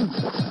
Mm-hmm.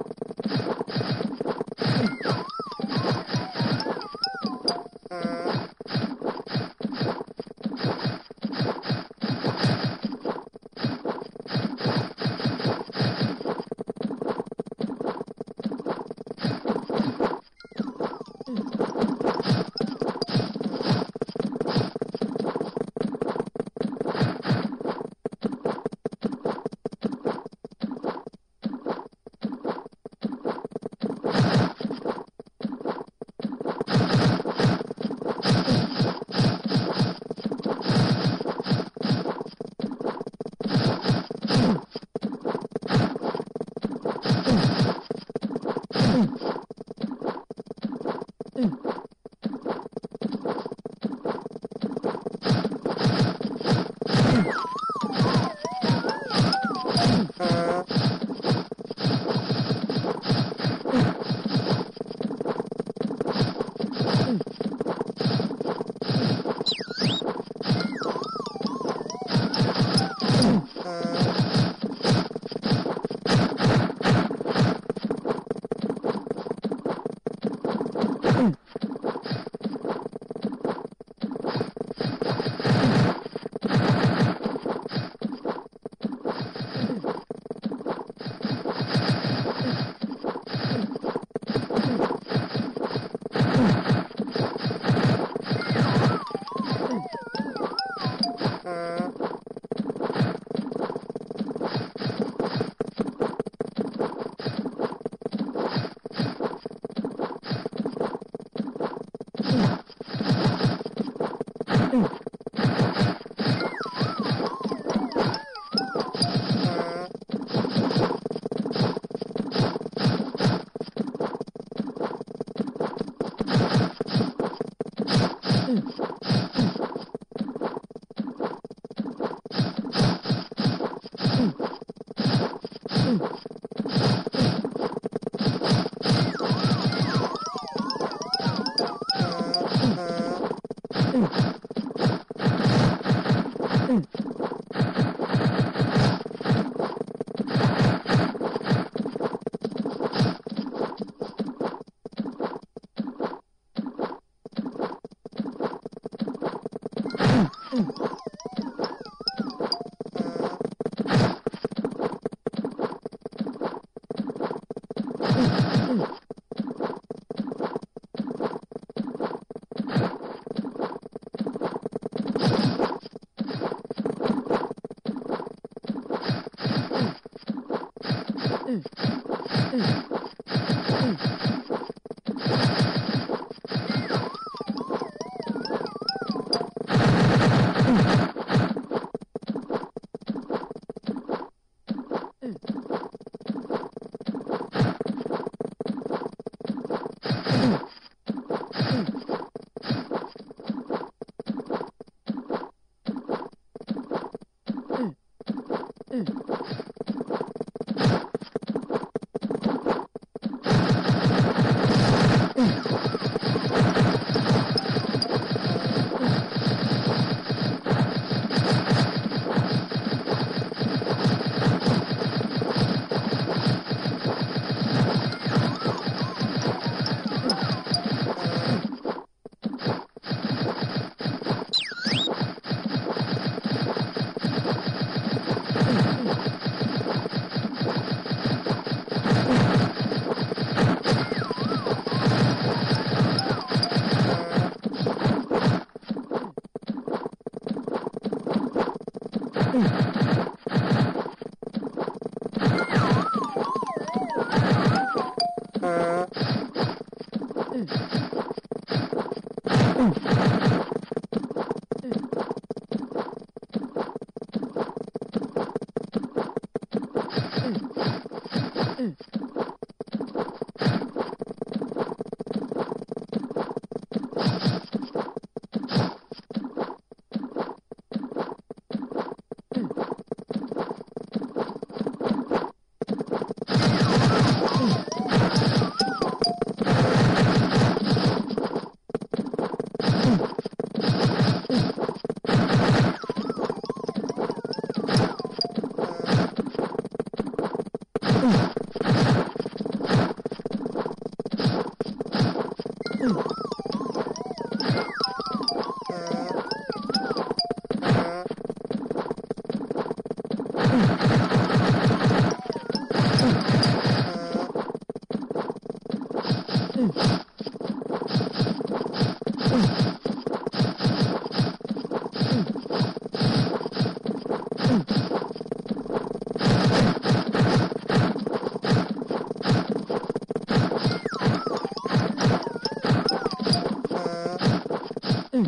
う